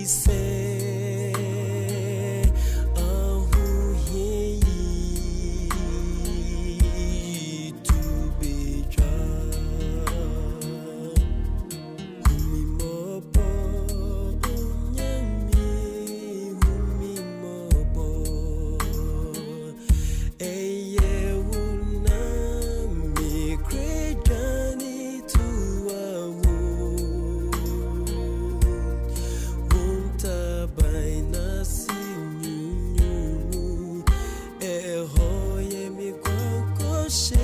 he said. Precious.